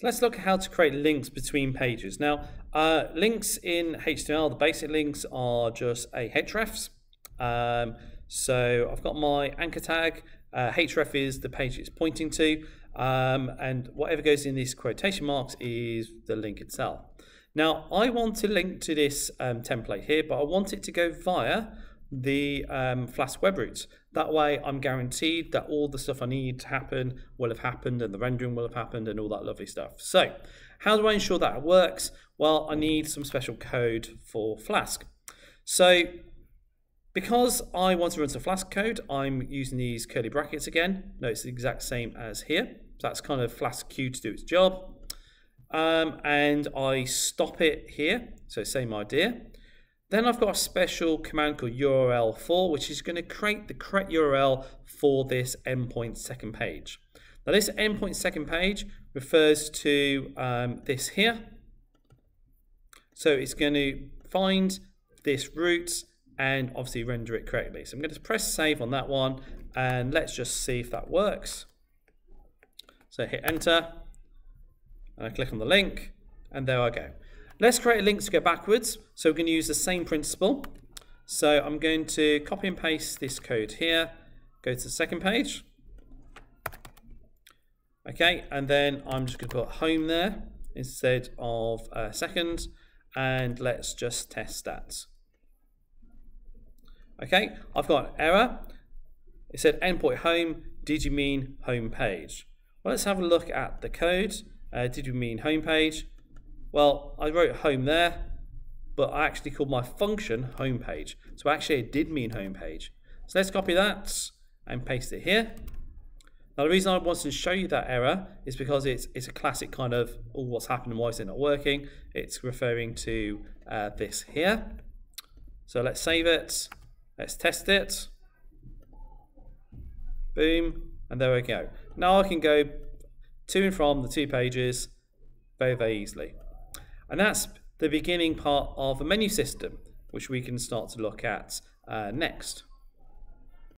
So let's look at how to create links between pages. Now, uh, links in HTML, the basic links are just a hrefs. Um, so I've got my anchor tag. Uh, href is the page it's pointing to. Um, and whatever goes in these quotation marks is the link itself. Now, I want to link to this um, template here, but I want it to go via the um, Flask web routes. That way I'm guaranteed that all the stuff I need to happen will have happened and the rendering will have happened and all that lovely stuff. So how do I ensure that it works? Well, I need some special code for Flask. So because I want to run some Flask code, I'm using these curly brackets again. No, it's the exact same as here. So that's kind of Flask Q to do its job. Um, and I stop it here, so same idea. Then I've got a special command called URL for, which is going to create the correct URL for this endpoint second page. Now this endpoint second page refers to um, this here. So it's going to find this route and obviously render it correctly. So I'm going to press save on that one and let's just see if that works. So hit enter and I click on the link and there I go. Let's create a link to go backwards. So we're going to use the same principle. So I'm going to copy and paste this code here, go to the second page. Okay, and then I'm just going to put home there instead of uh, second, and let's just test that. Okay, I've got an error. It said endpoint home, did you mean home page? Well, let's have a look at the code. Uh, did you mean home page? Well, I wrote home there, but I actually called my function homepage. So actually it did mean homepage. So let's copy that and paste it here. Now the reason I wanted to show you that error is because it's, it's a classic kind of, oh, what's happened and why is it not working? It's referring to uh, this here. So let's save it. Let's test it. Boom. And there we go. Now I can go to and from the two pages very, very easily. And that's the beginning part of a menu system, which we can start to look at uh, next.